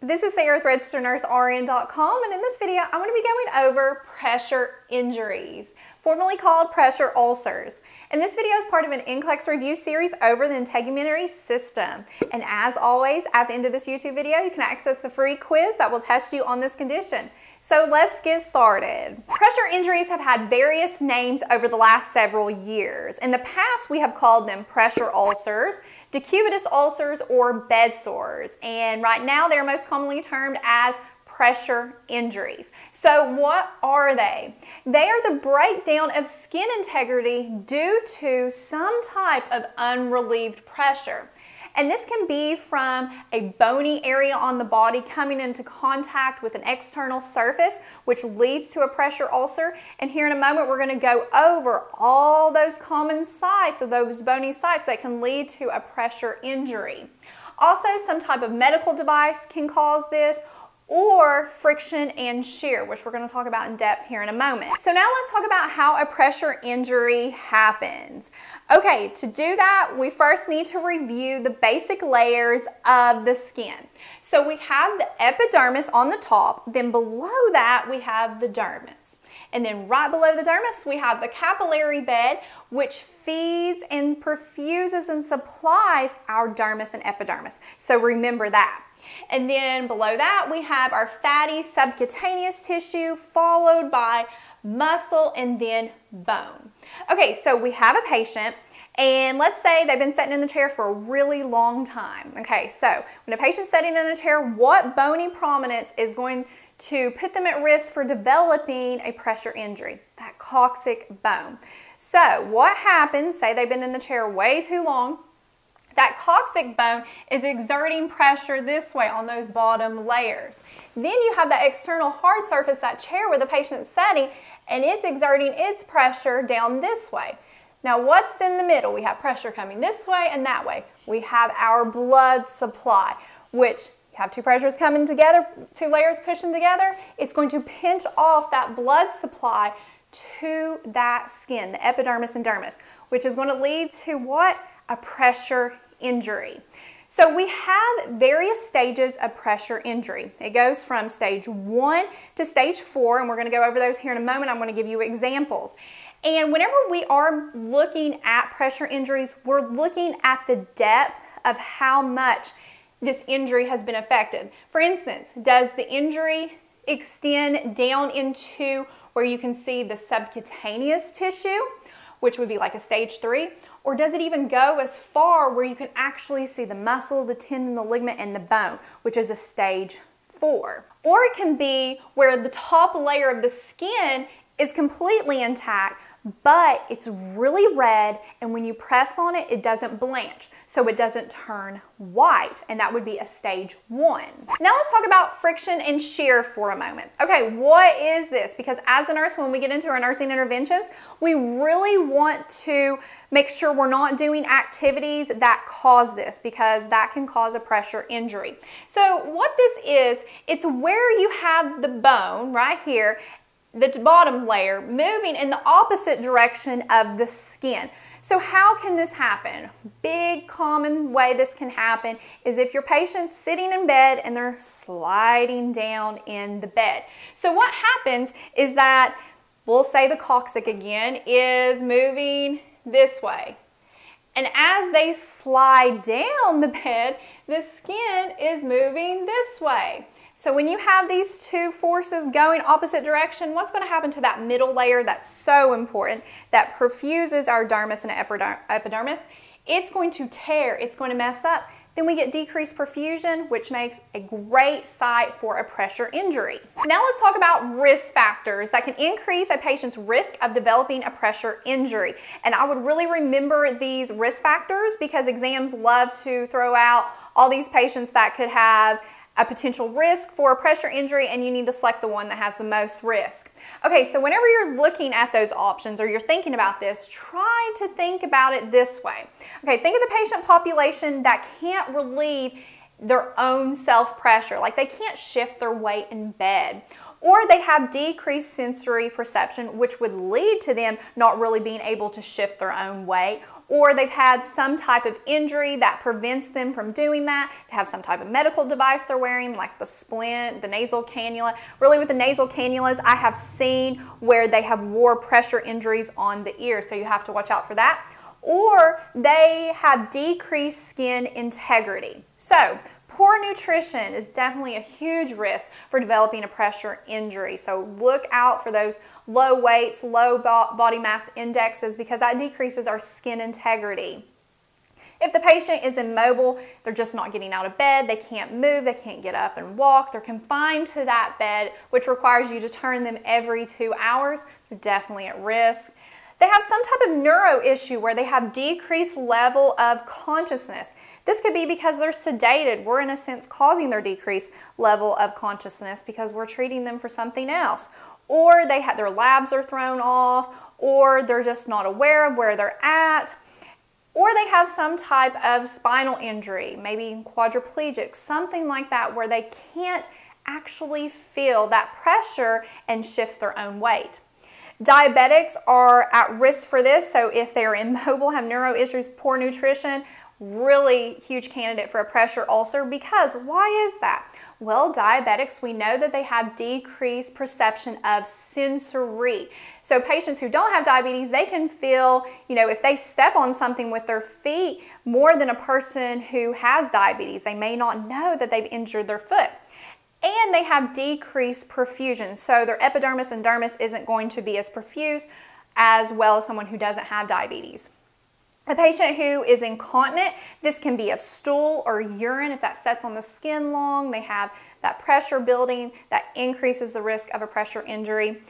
This is Sarah with RegisteredNurseRN.com and in this video I'm going to be going over pressure injuries, formerly called pressure ulcers. And this video is part of an NCLEX review series over the integumentary system. And as always, at the end of this YouTube video, you can access the free quiz that will test you on this condition. So let's get started. Pressure injuries have had various names over the last several years. In the past, we have called them pressure ulcers, decubitus ulcers, or bed sores. And right now, they're most commonly termed as pressure injuries. So what are they? They are the breakdown of skin integrity due to some type of unrelieved pressure. And this can be from a bony area on the body coming into contact with an external surface, which leads to a pressure ulcer. And here in a moment, we're gonna go over all those common sites of those bony sites that can lead to a pressure injury. Also, some type of medical device can cause this, or friction and shear, which we're gonna talk about in depth here in a moment. So now let's talk about how a pressure injury happens. Okay, to do that, we first need to review the basic layers of the skin. So we have the epidermis on the top, then below that we have the dermis. And then right below the dermis, we have the capillary bed, which feeds and perfuses and supplies our dermis and epidermis. So remember that. And then below that, we have our fatty subcutaneous tissue followed by muscle and then bone. Okay, so we have a patient and let's say they've been sitting in the chair for a really long time. Okay, so when a patient's sitting in the chair, what bony prominence is going to put them at risk for developing a pressure injury? That coccyx bone. So what happens, say they've been in the chair way too long, that coccyx bone is exerting pressure this way on those bottom layers. Then you have that external hard surface, that chair where the patient's sitting, and it's exerting its pressure down this way. Now what's in the middle? We have pressure coming this way and that way. We have our blood supply, which have two pressures coming together, two layers pushing together, it's going to pinch off that blood supply to that skin, the epidermis and dermis, which is going to lead to what? A pressure injury. So we have various stages of pressure injury. It goes from stage one to stage four, and we're gonna go over those here in a moment. I'm gonna give you examples. And whenever we are looking at pressure injuries, we're looking at the depth of how much this injury has been affected. For instance, does the injury extend down into where you can see the subcutaneous tissue, which would be like a stage three, or does it even go as far where you can actually see the muscle, the tendon, the ligament, and the bone, which is a stage four? Or it can be where the top layer of the skin is completely intact, but it's really red and when you press on it, it doesn't blanch, so it doesn't turn white, and that would be a stage one. Now let's talk about friction and shear for a moment. Okay, what is this? Because as a nurse, when we get into our nursing interventions, we really want to make sure we're not doing activities that cause this because that can cause a pressure injury. So what this is, it's where you have the bone right here the bottom layer moving in the opposite direction of the skin. So how can this happen? Big common way this can happen is if your patient's sitting in bed and they're sliding down in the bed. So what happens is that, we'll say the coccyx again, is moving this way. And as they slide down the bed, the skin is moving this way. So when you have these two forces going opposite direction, what's going to happen to that middle layer that's so important that perfuses our dermis and epidermis? It's going to tear, it's going to mess up. Then we get decreased perfusion, which makes a great site for a pressure injury. Now let's talk about risk factors that can increase a patient's risk of developing a pressure injury. And I would really remember these risk factors because exams love to throw out all these patients that could have a potential risk for a pressure injury and you need to select the one that has the most risk. Okay, so whenever you're looking at those options or you're thinking about this, try to think about it this way. Okay, think of the patient population that can't relieve their own self pressure, like they can't shift their weight in bed. Or they have decreased sensory perception, which would lead to them not really being able to shift their own weight, or they've had some type of injury that prevents them from doing that. They have some type of medical device they're wearing, like the splint, the nasal cannula. Really, with the nasal cannulas, I have seen where they have wore pressure injuries on the ear, so you have to watch out for that. Or they have decreased skin integrity. So, Poor nutrition is definitely a huge risk for developing a pressure injury. So look out for those low weights, low body mass indexes because that decreases our skin integrity. If the patient is immobile, they're just not getting out of bed, they can't move, they can't get up and walk, they're confined to that bed, which requires you to turn them every two hours, they're definitely at risk. They have some type of neuro issue where they have decreased level of consciousness. This could be because they're sedated. We're in a sense causing their decreased level of consciousness because we're treating them for something else. Or they have their labs are thrown off, or they're just not aware of where they're at or they have some type of spinal injury, maybe quadriplegic, something like that, where they can't actually feel that pressure and shift their own weight. Diabetics are at risk for this, so if they are immobile, have neuro issues, poor nutrition, really huge candidate for a pressure ulcer because why is that? Well, diabetics, we know that they have decreased perception of sensory. So patients who don't have diabetes, they can feel, you know, if they step on something with their feet more than a person who has diabetes. They may not know that they've injured their foot and they have decreased perfusion. So their epidermis and dermis isn't going to be as perfused as well as someone who doesn't have diabetes. A patient who is incontinent, this can be of stool or urine if that sets on the skin long. They have that pressure building that increases the risk of a pressure injury.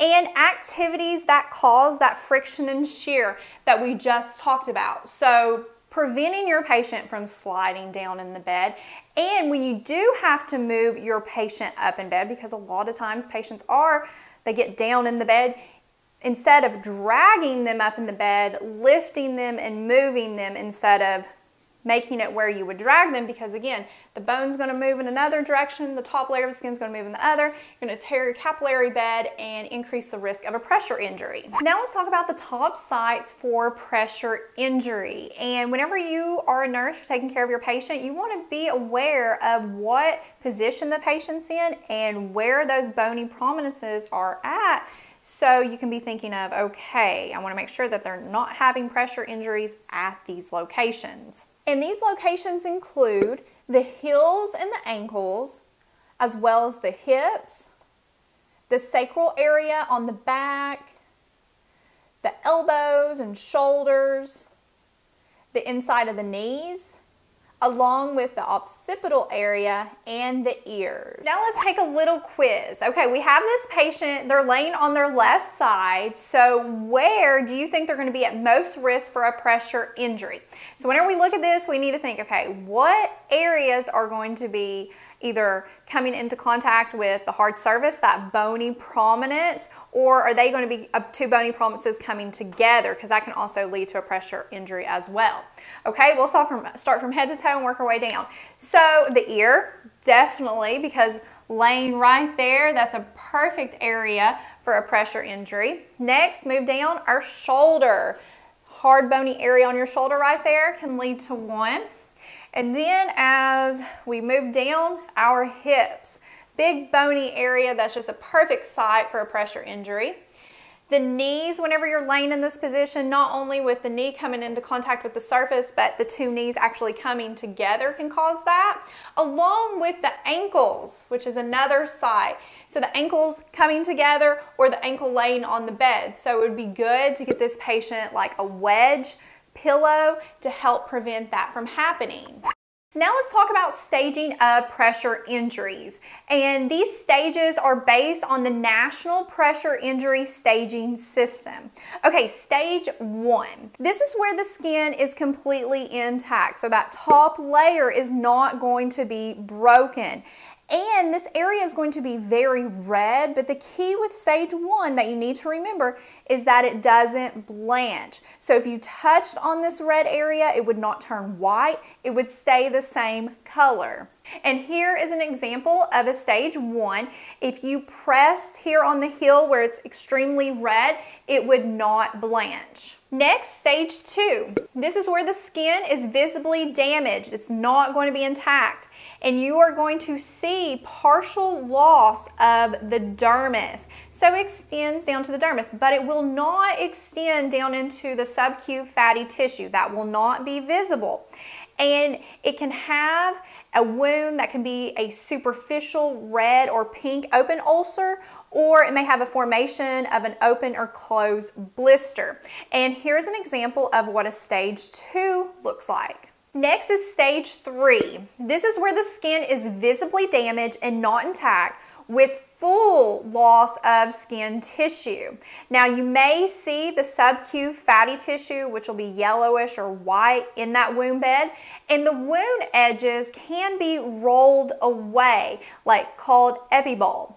And activities that cause that friction and shear that we just talked about. So preventing your patient from sliding down in the bed. And when you do have to move your patient up in bed, because a lot of times patients are, they get down in the bed, instead of dragging them up in the bed, lifting them and moving them instead of making it where you would drag them because again, the bone's gonna move in another direction, the top layer of the skin's gonna move in the other, you're gonna tear your capillary bed and increase the risk of a pressure injury. Now let's talk about the top sites for pressure injury. And whenever you are a nurse, you're taking care of your patient, you wanna be aware of what position the patient's in and where those bony prominences are at so you can be thinking of, okay, I wanna make sure that they're not having pressure injuries at these locations. And these locations include the heels and the ankles, as well as the hips, the sacral area on the back, the elbows and shoulders, the inside of the knees, along with the occipital area and the ears. Now let's take a little quiz. Okay, we have this patient, they're laying on their left side, so where do you think they're gonna be at most risk for a pressure injury? So whenever we look at this, we need to think, okay, what areas are going to be either coming into contact with the hard surface, that bony prominence, or are they going to be uh, two bony prominences coming together? Because that can also lead to a pressure injury as well. Okay, we'll start from, start from head to toe and work our way down. So the ear, definitely, because laying right there, that's a perfect area for a pressure injury. Next, move down our shoulder. Hard bony area on your shoulder right there can lead to one. And then as we move down our hips, big bony area, that's just a perfect site for a pressure injury. The knees, whenever you're laying in this position, not only with the knee coming into contact with the surface, but the two knees actually coming together can cause that, along with the ankles, which is another site. So the ankles coming together or the ankle laying on the bed. So it would be good to get this patient like a wedge pillow to help prevent that from happening. Now let's talk about staging of pressure injuries. And these stages are based on the National Pressure Injury Staging System. Okay, stage one. This is where the skin is completely intact. So that top layer is not going to be broken. And this area is going to be very red, but the key with stage one that you need to remember is that it doesn't blanch. So if you touched on this red area, it would not turn white, it would stay the same color. And here is an example of a stage one. If you pressed here on the heel where it's extremely red, it would not blanch. Next, stage two. This is where the skin is visibly damaged. It's not going to be intact. And you are going to see partial loss of the dermis. So it extends down to the dermis, but it will not extend down into the subcute fatty tissue. That will not be visible. And it can have a wound that can be a superficial red or pink open ulcer, or it may have a formation of an open or closed blister. And here's an example of what a stage two looks like. Next is stage three. This is where the skin is visibly damaged and not intact with full loss of skin tissue. Now you may see the subcute fatty tissue, which will be yellowish or white in that wound bed, and the wound edges can be rolled away, like called epibole.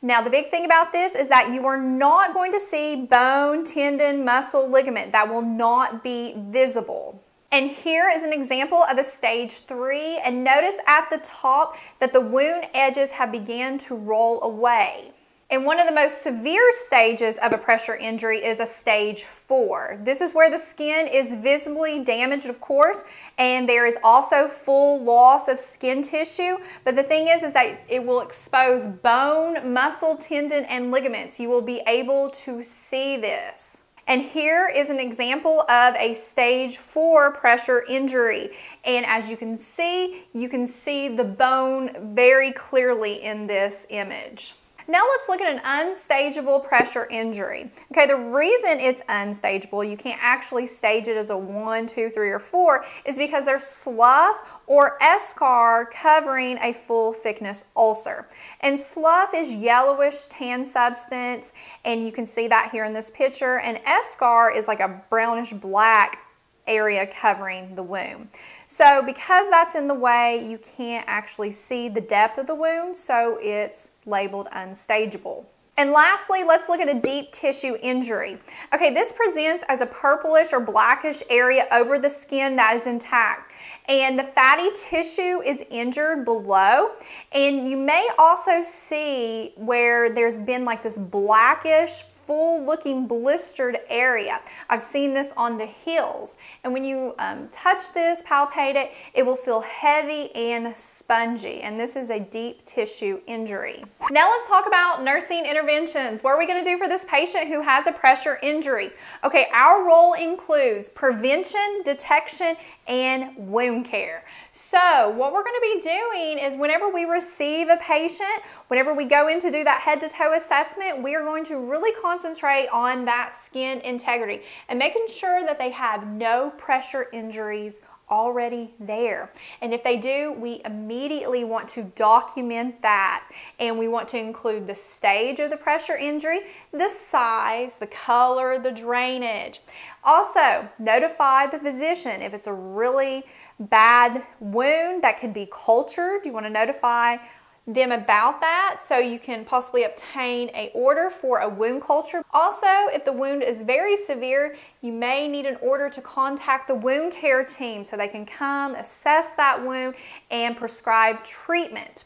Now the big thing about this is that you are not going to see bone, tendon, muscle, ligament. That will not be visible. And here is an example of a stage three. And notice at the top that the wound edges have begun to roll away. And one of the most severe stages of a pressure injury is a stage four. This is where the skin is visibly damaged, of course, and there is also full loss of skin tissue. But the thing is, is that it will expose bone, muscle, tendon, and ligaments. You will be able to see this. And here is an example of a stage four pressure injury. And as you can see, you can see the bone very clearly in this image. Now let's look at an unstageable pressure injury. Okay, the reason it's unstageable, you can't actually stage it as a one, two, three, or four, is because there's slough or eschar covering a full thickness ulcer. And slough is yellowish tan substance, and you can see that here in this picture, and eschar is like a brownish black area covering the wound. So because that's in the way, you can't actually see the depth of the wound, so it's labeled unstageable. And lastly, let's look at a deep tissue injury. Okay, this presents as a purplish or blackish area over the skin that is intact. And the fatty tissue is injured below. And you may also see where there's been like this blackish full looking blistered area. I've seen this on the heels. And when you um, touch this, palpate it, it will feel heavy and spongy. And this is a deep tissue injury. Now let's talk about nursing interventions. What are we gonna do for this patient who has a pressure injury? Okay, our role includes prevention, detection, and wound care. So what we're going to be doing is whenever we receive a patient, whenever we go in to do that head to toe assessment, we are going to really concentrate on that skin integrity and making sure that they have no pressure injuries already there. And if they do, we immediately want to document that and we want to include the stage of the pressure injury, the size, the color, the drainage. Also, notify the physician if it's a really bad wound that can be cultured. You want to notify them about that so you can possibly obtain a order for a wound culture. Also, if the wound is very severe, you may need an order to contact the wound care team so they can come assess that wound and prescribe treatment.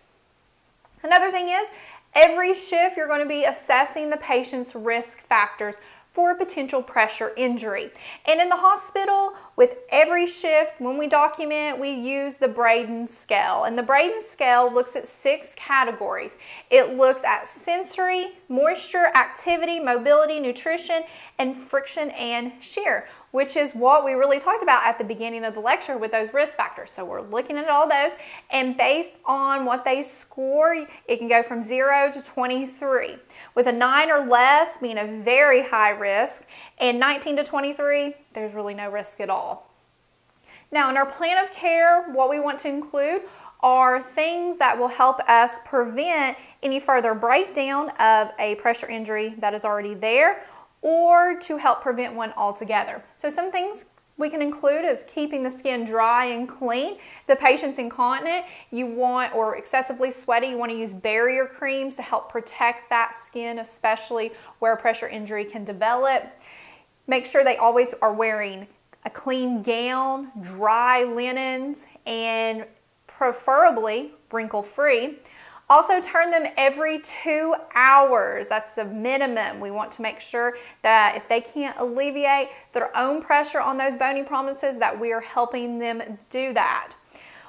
Another thing is, every shift you're going to be assessing the patient's risk factors for a potential pressure injury. And in the hospital, with every shift, when we document, we use the Braden scale. And the Braden scale looks at six categories. It looks at sensory, moisture, activity, mobility, nutrition, and friction and shear which is what we really talked about at the beginning of the lecture with those risk factors. So we're looking at all those and based on what they score, it can go from 0 to 23. With a 9 or less being a very high risk and 19 to 23, there's really no risk at all. Now in our plan of care, what we want to include are things that will help us prevent any further breakdown of a pressure injury that is already there or to help prevent one altogether. So some things we can include is keeping the skin dry and clean. The patient's incontinent, you want, or excessively sweaty, you want to use barrier creams to help protect that skin, especially where a pressure injury can develop. Make sure they always are wearing a clean gown, dry linens, and preferably wrinkle free. Also turn them every two hours. That's the minimum. We want to make sure that if they can't alleviate their own pressure on those bony prominences that we are helping them do that.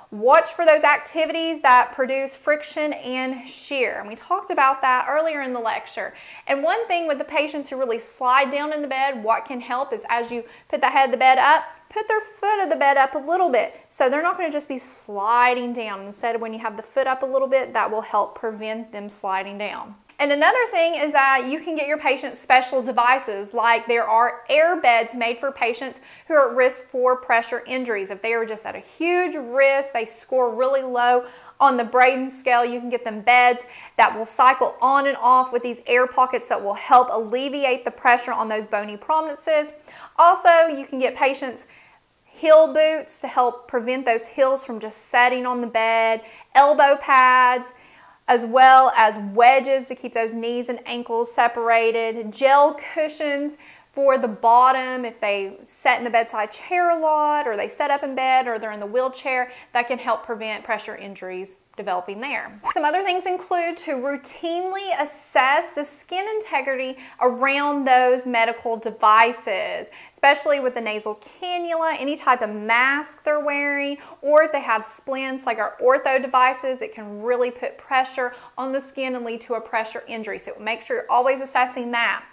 Watch for those activities that produce friction and shear. And we talked about that earlier in the lecture. And one thing with the patients who really slide down in the bed, what can help is as you put the head of the bed up, put their foot of the bed up a little bit. So they're not going to just be sliding down. Instead, when you have the foot up a little bit, that will help prevent them sliding down. And another thing is that you can get your patients special devices like there are air beds made for patients who are at risk for pressure injuries. If they are just at a huge risk, they score really low on the Braden scale, you can get them beds that will cycle on and off with these air pockets that will help alleviate the pressure on those bony prominences. Also, you can get patients heel boots to help prevent those heels from just setting on the bed, elbow pads, as well as wedges to keep those knees and ankles separated, gel cushions for the bottom if they sit in the bedside chair a lot or they sit up in bed or they're in the wheelchair that can help prevent pressure injuries developing there. Some other things include to routinely assess the skin integrity around those medical devices, especially with the nasal cannula, any type of mask they're wearing, or if they have splints like our ortho devices, it can really put pressure on the skin and lead to a pressure injury. So make sure you're always assessing that.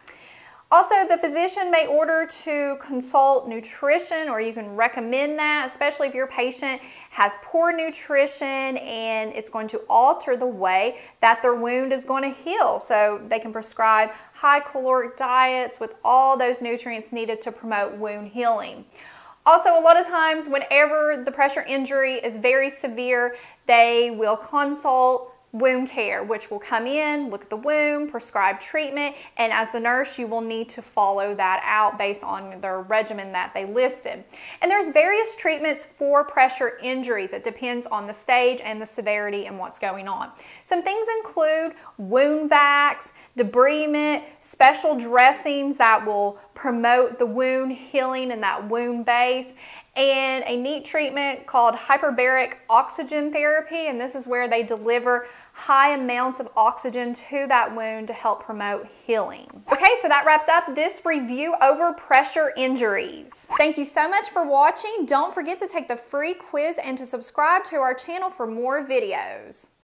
Also, the physician may order to consult nutrition or you can recommend that, especially if your patient has poor nutrition and it's going to alter the way that their wound is going to heal. So they can prescribe high caloric diets with all those nutrients needed to promote wound healing. Also, a lot of times whenever the pressure injury is very severe, they will consult wound care, which will come in, look at the wound, prescribe treatment, and as the nurse, you will need to follow that out based on their regimen that they listed. And there's various treatments for pressure injuries. It depends on the stage and the severity and what's going on. Some things include wound vacs, debridement, special dressings that will promote the wound healing and that wound base, and a neat treatment called hyperbaric oxygen therapy, and this is where they deliver high amounts of oxygen to that wound to help promote healing. Okay, so that wraps up this review over pressure injuries. Thank you so much for watching. Don't forget to take the free quiz and to subscribe to our channel for more videos.